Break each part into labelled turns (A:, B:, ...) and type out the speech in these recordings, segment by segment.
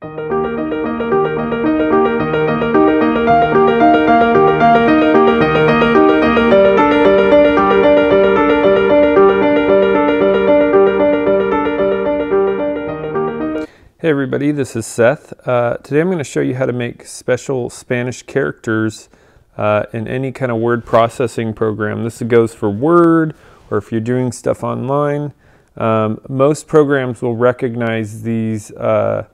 A: Hey everybody, this is Seth. Uh, today I'm going to show you how to make special Spanish characters uh, in any kind of word processing program. This goes for Word or if you're doing stuff online. Um, most programs will recognize these, uh,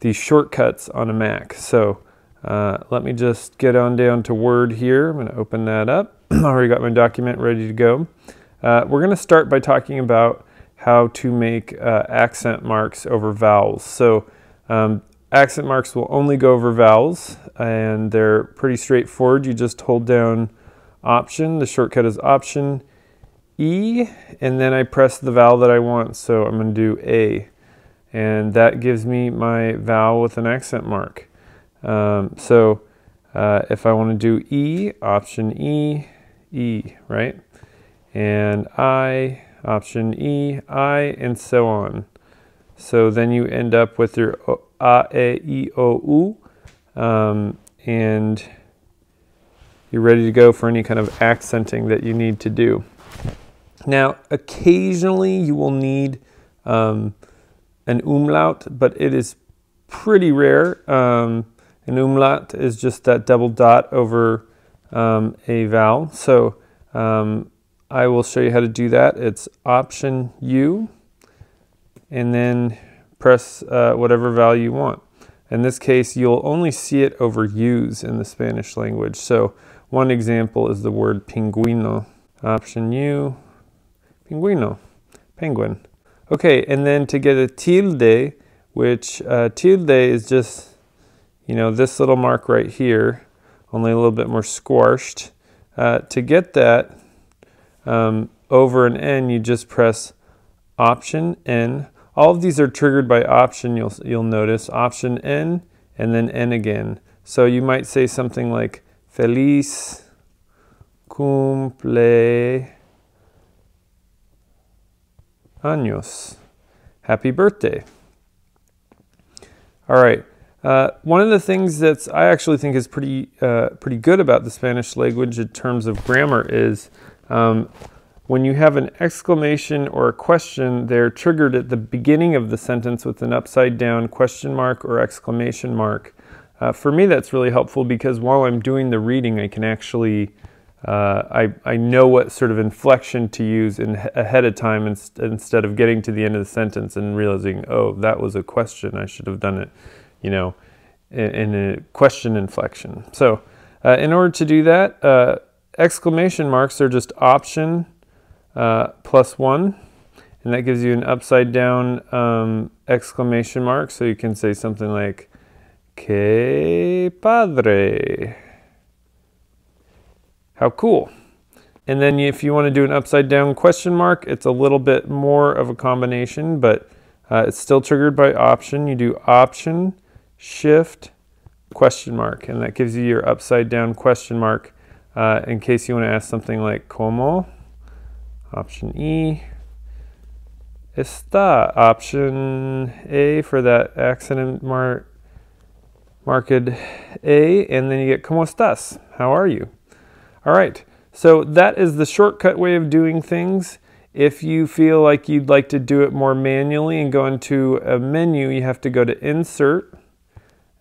A: these shortcuts on a Mac. So uh, let me just get on down to Word here. I'm going to open that up. I already got my document ready to go. Uh, we're going to start by talking about how to make uh, accent marks over vowels. So um, accent marks will only go over vowels and they're pretty straightforward. You just hold down option, the shortcut is option E, and then I press the vowel that I want. So I'm gonna do A, and that gives me my vowel with an accent mark. Um, so uh, if I wanna do E, option E, E, right? And I, option E, I, and so on. So then you end up with your A, E, I, O, U, um, and you're ready to go for any kind of accenting that you need to do. Now, occasionally you will need um, an umlaut, but it is pretty rare. Um, an umlaut is just that double dot over um, a vowel. So um, I will show you how to do that. It's Option U and then press uh, whatever value you want. In this case, you'll only see it over U's in the Spanish language. So one example is the word pinguino. Option U, pinguino, penguin. Okay, and then to get a tilde, which uh, tilde is just, you know, this little mark right here, only a little bit more squashed. Uh, to get that, um, over an N, you just press Option N. All of these are triggered by Option, you'll, you'll notice. Option N and then N again. So you might say something like Feliz cumple años. Happy birthday. All right. Uh, one of the things that I actually think is pretty uh, pretty good about the Spanish language in terms of grammar is um, when you have an exclamation or a question, they're triggered at the beginning of the sentence with an upside down question mark or exclamation mark. Uh, for me, that's really helpful because while I'm doing the reading, I can actually, I, I know what sort of inflection to use in, ahead of time inst instead of getting to the end of the sentence and realizing, oh, that was a question. I should have done it, you know, in, in a question inflection. So uh, in order to do that, uh, exclamation marks are just option uh, plus one, and that gives you an upside down um, exclamation mark. So you can say something like, Que padre. How cool. And then if you want to do an upside down question mark, it's a little bit more of a combination, but uh, it's still triggered by option. You do option, shift, question mark, and that gives you your upside down question mark uh, in case you want to ask something like como, option E, está, option A for that accident mark, marked A, and then you get como estás, how are you? All right, so that is the shortcut way of doing things. If you feel like you'd like to do it more manually and go into a menu, you have to go to Insert,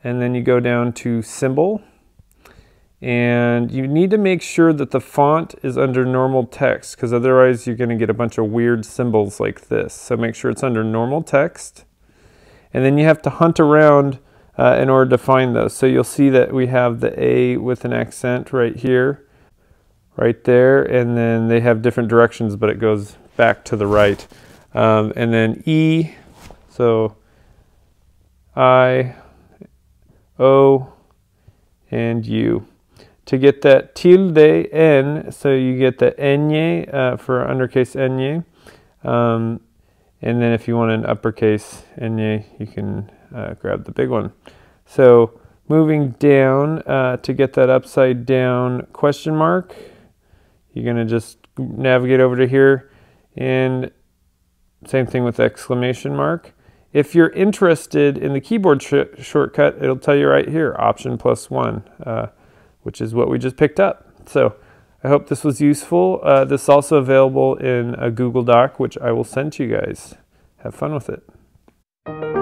A: and then you go down to Symbol, and you need to make sure that the font is under normal text because otherwise you're going to get a bunch of weird symbols like this. So make sure it's under normal text. And then you have to hunt around uh, in order to find those. So you'll see that we have the A with an accent right here, right there. And then they have different directions, but it goes back to the right. Um, and then E, so I, O, and U to get that tilde n, so you get the enye uh, for undercase enye. Um, and then if you want an uppercase enye, you can uh, grab the big one. So moving down uh, to get that upside down question mark, you're going to just navigate over to here and same thing with exclamation mark. If you're interested in the keyboard sh shortcut, it'll tell you right here, option plus one, uh, which is what we just picked up. So I hope this was useful. Uh, this is also available in a Google Doc, which I will send to you guys. Have fun with it.